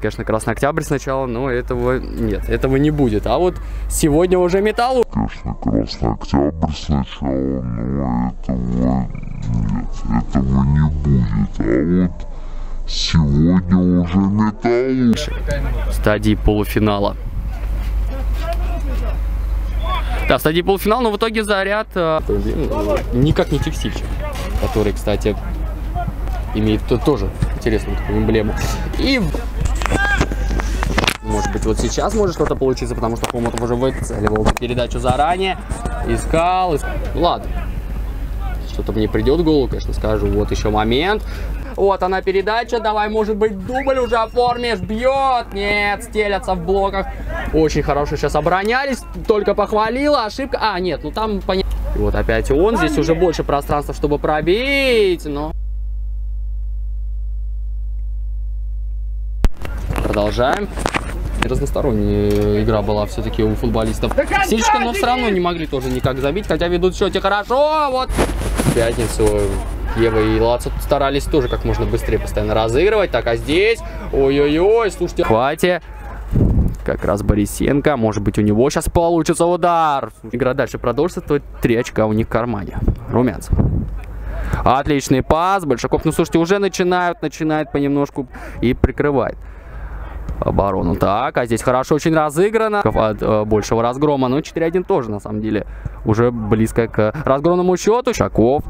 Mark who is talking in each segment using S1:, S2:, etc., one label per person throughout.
S1: Конечно, Красный Октябрь сначала, но этого нет, этого не будет. А вот сегодня уже Металлург.
S2: Конечно, Красный Октябрь сначала, но этого нет, этого не будет. А вот сегодня уже Металлург.
S1: стадии полуфинала. Да, в стадии полуфинала, но в итоге заряд э, никак не текстильчик, который, кстати, имеет то- тоже интересную такую эмблему. И может быть вот сейчас может что-то получиться, потому что Хомутов уже выцеливал передачу заранее, искал, иск- Ну, ладно. Что-то мне придет в голову, конечно, скажу. Вот еще момент. Вот она передача. Давай, может быть, дубль уже оформишь. Бьет. Нет, стелятся в блоках. Очень хорошо сейчас оборонялись. Только похвалила. Ошибка. А, нет, ну там понятно. Вот опять он. Здесь уже больше пространства, чтобы пробить. Но... Продолжаем. Разносторонняя игра была все-таки у футболистов. Сильчика, но все равно не могли тоже никак забить, хотя ведут счете хорошо. Вот в пятницу Ева и Лацо старались тоже как можно быстрее постоянно разыгрывать. Так, а здесь, ой-ой-ой, слушайте. Хватит. Как раз Борисенко. Может быть, у него сейчас получится удар. Игра дальше продолжится. То три очка у них в кармане. Румянцев. Отличный пас. Большаков, ну слушайте, уже начинают, начинают понемножку и прикрывает оборону. Так, а здесь хорошо очень разыграно. От э, большего разгрома. Но 4-1 тоже, на самом деле, уже близко к разгромному счету. Шаков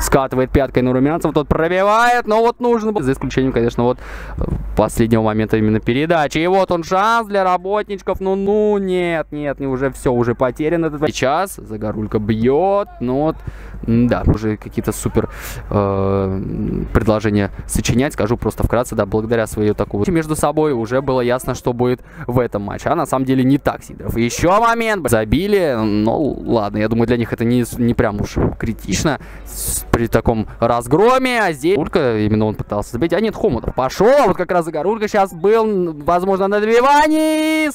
S1: скатывает пяткой на Румянцев. Тот пробивает, но вот нужно было. За исключением, конечно, вот э, последнего момента именно передачи. И вот он шанс для работничков. Ну, ну, нет, нет, не уже все, уже потерян этот. Сейчас Загорулька бьет, но вот, да, уже какие-то супер э, предложения сочинять. Скажу просто вкратце, да, благодаря своей такой между собой уже было ясно, что будет в этом матче. А на самом деле не так, Сидоров. Еще момент. Забили, ну ладно, я думаю, для них это не, не прям уж критично при таком разгроме. А здесь Урка, именно он пытался забить. А нет, Хомутов пошел. Вот как раз Загорулька сейчас был, возможно, на добивании.